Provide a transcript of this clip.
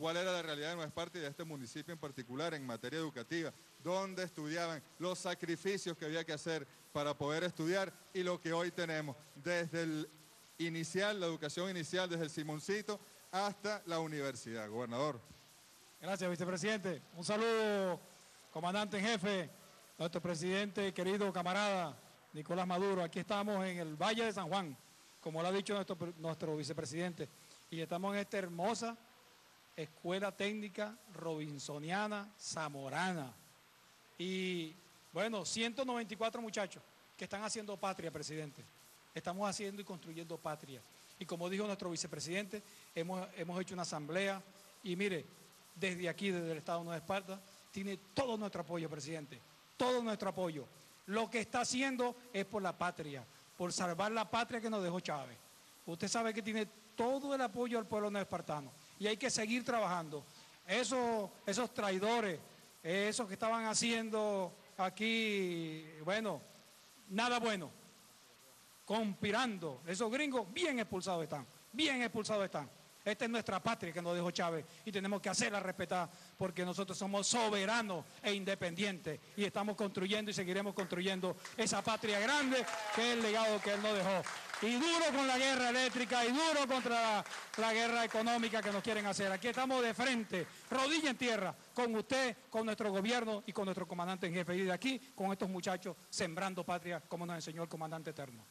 cuál era la realidad de Nueva Esparta y de este municipio en particular en materia educativa, dónde estudiaban, los sacrificios que había que hacer para poder estudiar y lo que hoy tenemos, desde el inicial, la educación inicial, desde el Simoncito hasta la universidad. Gobernador. Gracias, vicepresidente. Un saludo, comandante en jefe, nuestro presidente, querido camarada Nicolás Maduro. Aquí estamos en el Valle de San Juan, como lo ha dicho nuestro, nuestro vicepresidente, y estamos en esta hermosa Escuela Técnica Robinsoniana Zamorana. Y bueno, 194 muchachos que están haciendo patria, presidente. Estamos haciendo y construyendo patria. Y como dijo nuestro vicepresidente, hemos, hemos hecho una asamblea y mire, desde aquí, desde el Estado de Nueva Esparta, tiene todo nuestro apoyo, presidente, todo nuestro apoyo. Lo que está haciendo es por la patria, por salvar la patria que nos dejó Chávez. Usted sabe que tiene todo el apoyo al pueblo espartano y hay que seguir trabajando. Esos, esos traidores, esos que estaban haciendo aquí, bueno, nada bueno, conspirando, esos gringos bien expulsados están, bien expulsados están. Esta es nuestra patria que nos dejó Chávez y tenemos que hacerla respetar porque nosotros somos soberanos e independientes y estamos construyendo y seguiremos construyendo esa patria grande que es el legado que él nos dejó. Y duro con la guerra eléctrica y duro contra la, guerra económica que nos quieren hacer. Aquí estamos de frente, rodilla en tierra, con usted, con nuestro gobierno y con nuestro comandante en jefe. Y de aquí, con estos muchachos, sembrando patria como nos enseñó el comandante eterno.